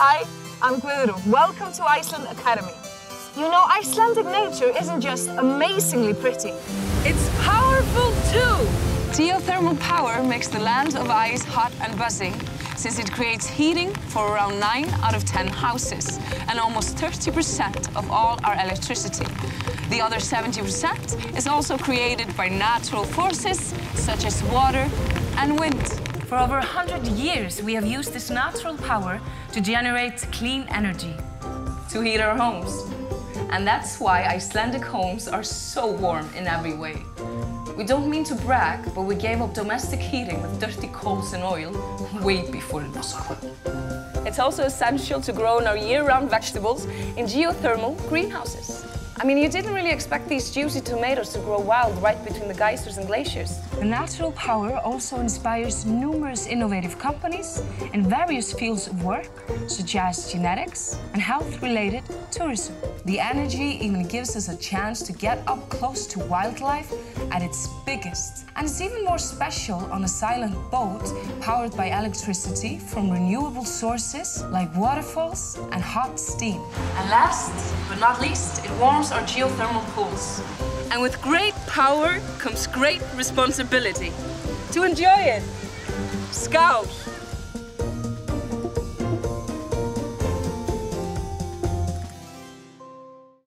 Hi, I'm Guðrún. Welcome to Iceland Academy. You know, Icelandic nature isn't just amazingly pretty. It's powerful too! Geothermal power makes the land of ice hot and buzzing, since it creates heating for around 9 out of 10 houses and almost 30% of all our electricity. The other 70% is also created by natural forces such as water and wind. For over 100 years, we have used this natural power to generate clean energy. To heat our homes. And that's why Icelandic homes are so warm in every way. We don't mean to brag, but we gave up domestic heating with dirty coals and oil way before it was cool. It's also essential to grow our year-round vegetables in geothermal greenhouses. I mean, you didn't really expect these juicy tomatoes to grow wild right between the geysers and glaciers. The natural power also inspires numerous innovative companies in various fields of work, such as genetics and health-related tourism. The energy even gives us a chance to get up close to wildlife at its biggest. And it's even more special on a silent boat powered by electricity from renewable sources like waterfalls and hot steam. And last but not least, it warms our geothermal pools. And with great power comes great responsibility. To enjoy it, Skál!